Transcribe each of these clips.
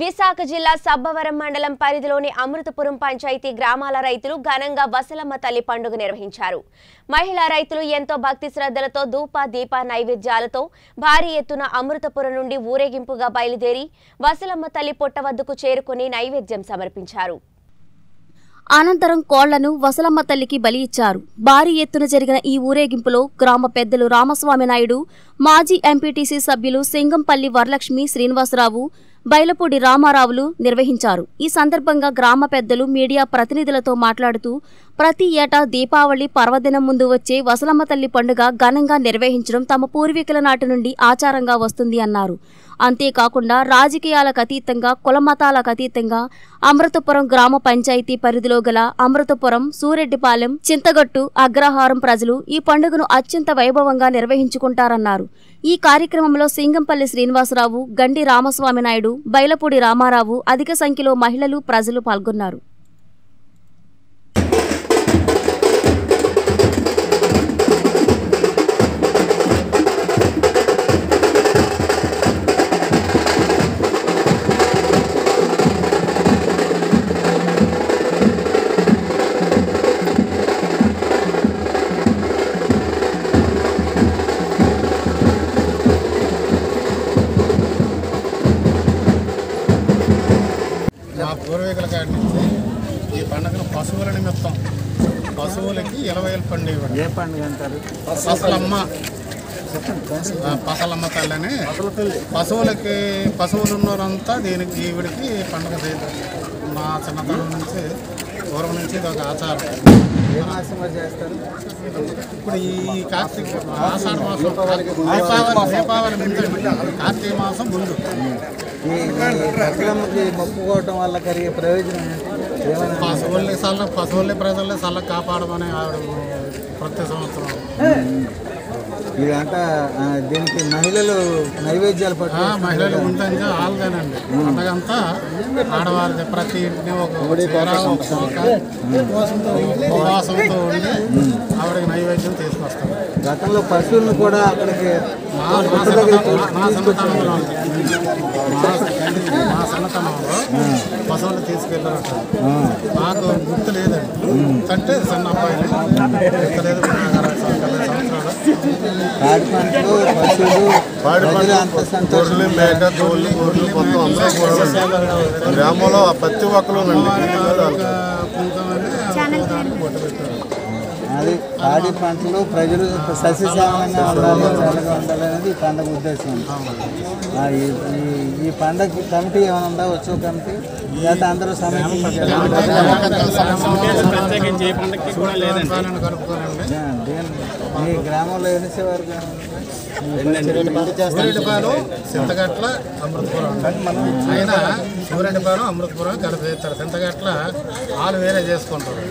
విశాఖ జిల్లా సబ్బవరం మండలం పరిధిలోని అమృతపురం పంచాయతీ గ్రామాల రైతులు ఘనంగా వసలమ్మ తల్లి పండుగ నిర్వహించారు. మహిళా రైతులు ఎంతో భక్తి శ్రద్ధలతో ధూప దీప నైవేద్యాలతో భారీ ఎత్తున అమృతపురం నుండి ఊరేగింపుగా బయలుదేరి వసలమ్మ తల్లి పొట్ట వద్దకు చేరుకుని నైవేద్యం సమర్పించారు. అనంతరం కోళ్ళను వసలమ్మ తల్లికి బలి ఇచ్చారు. భారీ ఎత్తున జరిగిన ఈ ఊరేగింపులో గ్రామ పెద్దలు రామస్వామి నాయుడు మాజీ ఎంపీటీసీ సభ్యులు సింగంపల్లి వరలక్ష్మి శ్రీనివాసరావు బైలపూడి రామారావులు నిర్వహించారు. ఈ సందర్భంగా గ్రామ పెద్దలు మీడియా ప్రతినిధులతో మాట్లాడుతూ ప్రతి ఏటా దీపావళి పర్వదినం ముందు వచ్చే వసలమ్మ తల్లి పండుగ ఘనంగా నిర్వహించడం తమ పూర్వీకుల నాటి నుండి ఆచారంగా వస్తుంది అన్నారు. అంతేకాకుండా రాజకీయాలకు అతీతంగా కులమతాలకు అతీతంగా అమృతపురం గ్రామ పంచాయతీ పరిధిలో గల అమృతపురం సూరెడ్డిపాలెం చింతగట్టు అగ్రహారం ప్రజలు ఈ పండుగను అత్యంత వైభవంగా నిర్వహించుకుంటారన్నారు. ఈ కార్యక్రమంలో సింగంపల్లి శ్రీనివాసరావు గండి రామస్వామి నాయుడు బైలపూడి రామారావు అధిక సంఖ్యలో మహిళలు ప్రజలు పాల్గొన్నారు. పూర్వీకుల కాడి నుంచి ఈ పండుగను పశువుల నిమిత్తం పశువులకి ఇలవేలు పండుగ. ఏ పండుగ అంటారు? పసలమ్మ. పసలమ్మ తల్లి. అని పశువులకి పశువులు ఉన్నవారంతా దీనికి ఈవిడికి పండుగ చేయడం మా చిన్నతనం నుంచి పూర్వం నుంచి ఇది ఒక ఆచారం. ఇప్పుడు ఈ కార్తీక ఆషాఢ మాసం దీపావళి దీపావళి ముందు కార్తీక మాసం ముందు. ఈ మొక్కుకోవటం వల్ల కలిగే ప్రయోజనం పశువుల్ని సల్ల పశువుల్ని ప్రజల్ని సల్ల కాపాడమని ఆవిడ ప్రతి సంవత్సరం. ఇదంతా దీనికి మహిళలు నైవేద్యాలు పట్టు మహిళలు ముందంగా ఆల్దేనండి పండగంతా ఆడవారిది ప్రతి ఇంటిని ఒక ఉపవాసంతో ఉండి ఆవిడకి నైవేద్యం తీసుకొస్తారు. గతంలో పశువులను కూడా అక్కడికి మా మా సన్నతనం- మా సన్నతనంలో మా- మా సన్నతనంలో పశువులు తీసుకెళ్ళారట. మాకు గుర్తు లేదండి. అంటే సన్న అబ్బాయిని గుర్తు లేదు పాడి పంటలు పశువులు ప్రజలు అంత సంతోషం గొర్రెలు మేక గోళ్ళు గొర్రెలు మొత్తం అంతా కూడా గ్రామంలో ఆ ప్రతి ఒక్కరు అది పాడి పంటలు ప్రజలు సస్యశ్యామలంగా ఉండాలి చల్లగా ఉండాలి అనేది ఈ పండుగ ఉద్దేశం. ఈ పండగకి కమిటీ ఏమైనా ఉందా? వచ్చే కమిటీ? లేదా అందరూ సమీక్షించి పాలన కలుపుకోనండి మీ గ్రామంలో ఎన్ని సేవారు సూర్యుడిపాలెం సింతగట్ల అమృతపురం. ఆయన సూర్యుడిపాలెం అమృతపురం కలిపి చేస్తారు సింతగట్ల వాళ్ళు వేరే చేసుకుంటారు.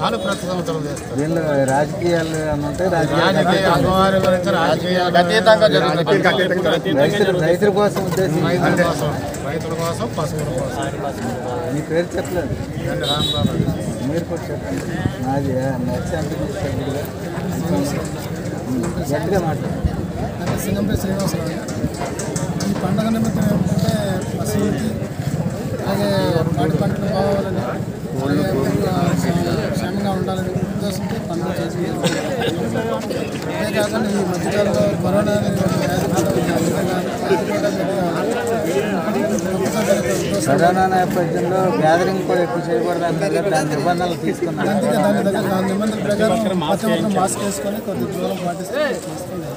వాళ్ళు ప్రతి సంవత్సరం చేస్తారు. రాజకీయాలు ఏమైనా ఉంటాయి రాజకీయాలు రాజకీయ అమ్మవారి గురించి రాజకీయాలు అతీతంగా జరుగుతుంది రైతుల రైతుల కోసం ఉద్దేశించి రైతుల కోసం రైతుల కోసం పశువుల కోసం మీ పేరు చెప్పలేదు అండి రాంబాబు మీరు కూడా చెప్పండి నాది నెక్స్ట్ ఎంపీ సభ్యుడిగా గట్టిగా మాట్లాడు అంటే సింగంపల్లి శ్రీనివాసరావు ఈ పండుగ నిమిత్తం ఏంటంటే పశువులకి అలాగే పాడి పంటలు బాగోవాలని అలాగే క్షేమ- క్షేమంగా ఉండాలని పనులు పండుగ చేసి అంతేకాకుండా ఈ మధ్యకాలంలో కరోనా అనే కరోనా నేపథ్యంలో గ్యాదరింగ్ కూడా ఎక్కువ చేయకూడదు దాని నిబంధనలు తీసుకున్నాను అందుకే దాని దగ్గర దాని నిబంధనల ప్రకారం మాస్క్ వేసుకొని కొద్ది దూరం పాటిస్తే చేస్తుంది